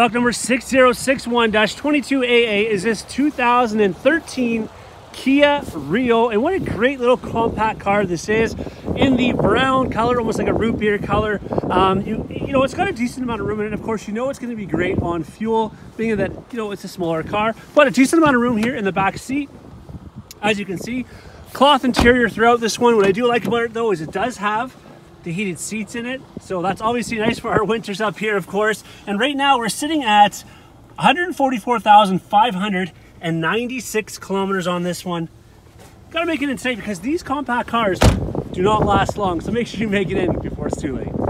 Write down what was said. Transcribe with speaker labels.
Speaker 1: Stock number 6061-22AA is this 2013 Kia Rio. And what a great little compact car this is in the brown color, almost like a root beer color. Um, you, you know, it's got a decent amount of room in it. Of course, you know it's going to be great on fuel, being that, you know, it's a smaller car, but a decent amount of room here in the back seat. As you can see, cloth interior throughout this one. What I do like about it though is it does have the heated seats in it. So that's obviously nice for our winters up here, of course. And right now we're sitting at 144,596 kilometers on this one. Gotta make it insane because these compact cars do not last long. So make sure you make it in before it's too late.